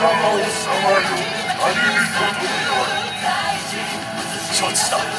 頭をさまよと承知だ。